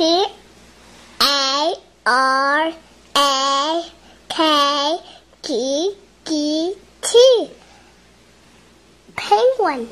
P A R A K G G T. Penguin.